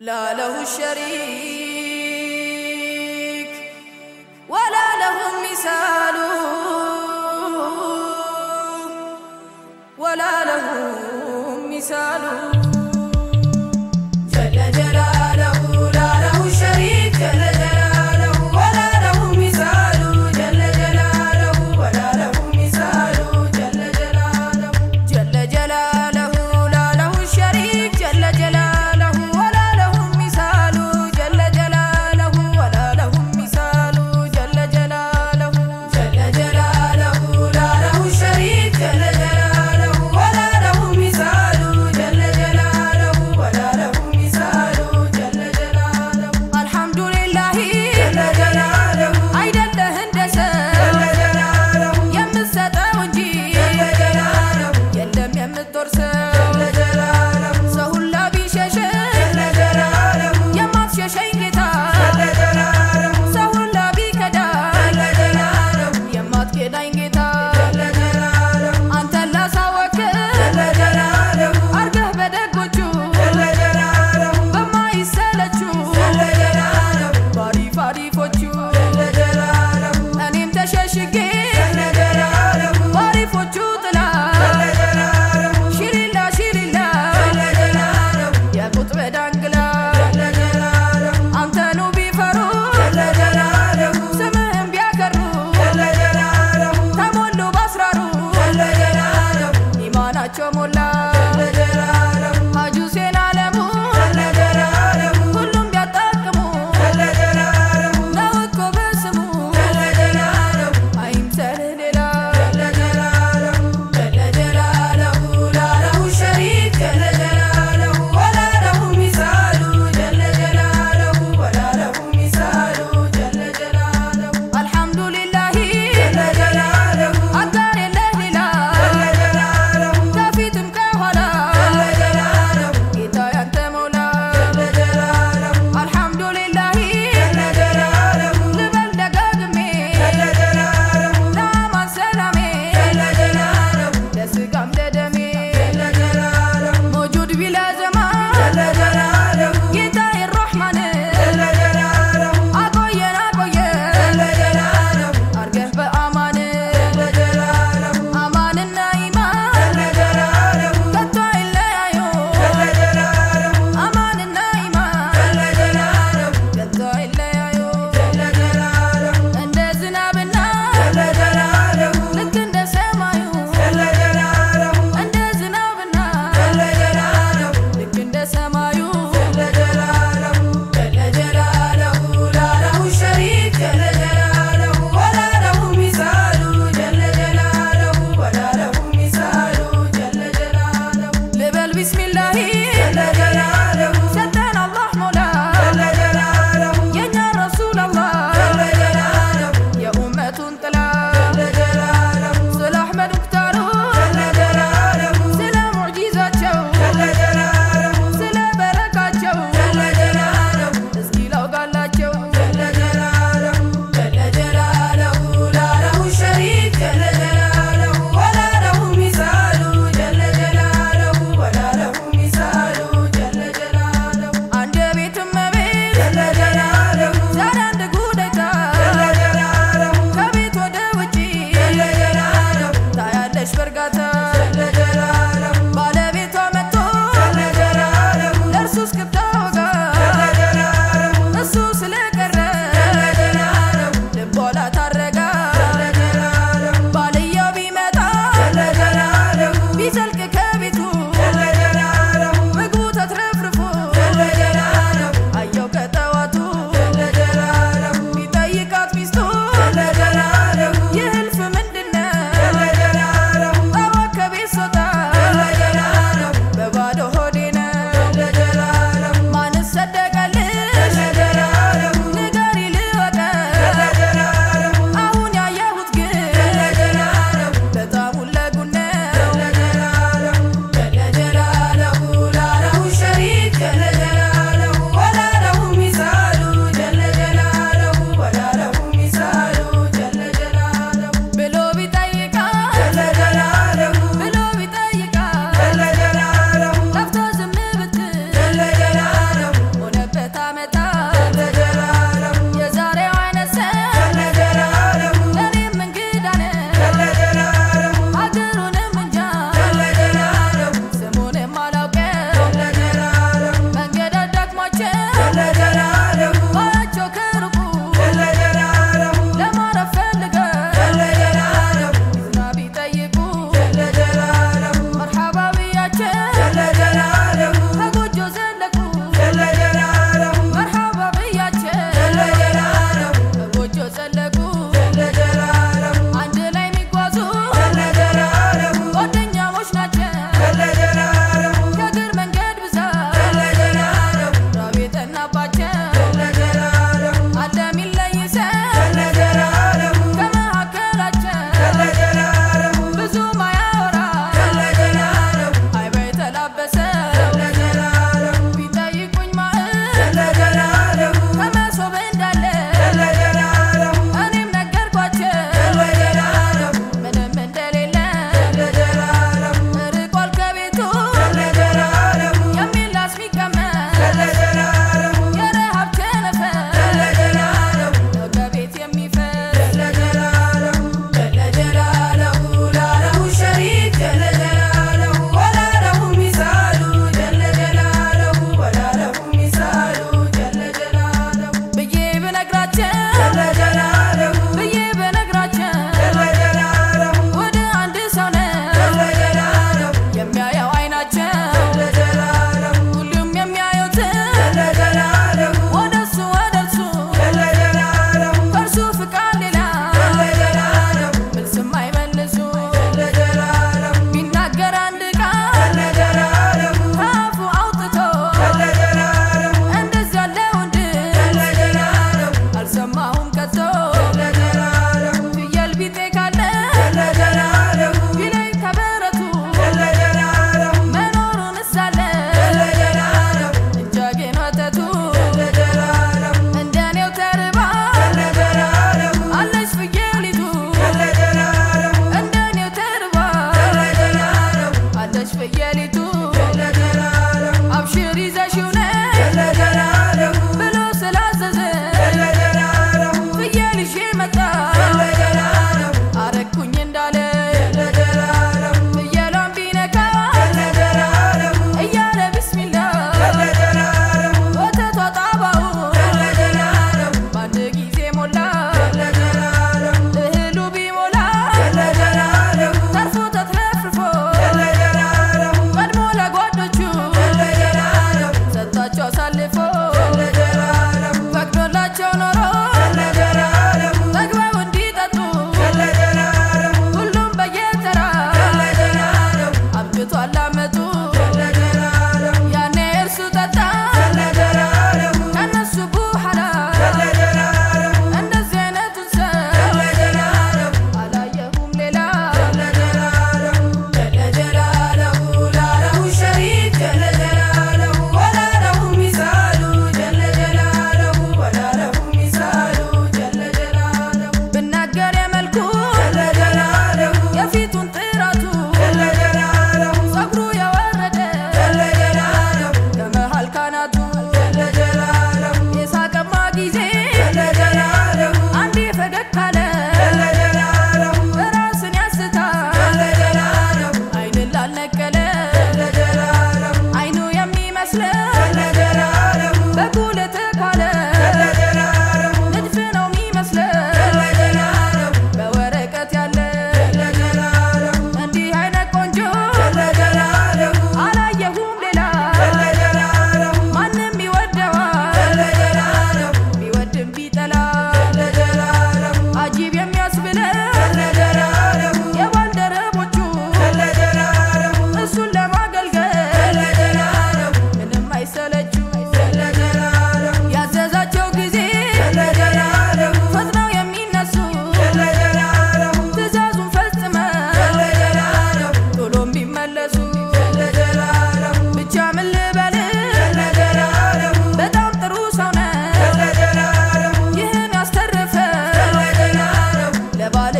لا له شريك ولا له مثال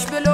je veux le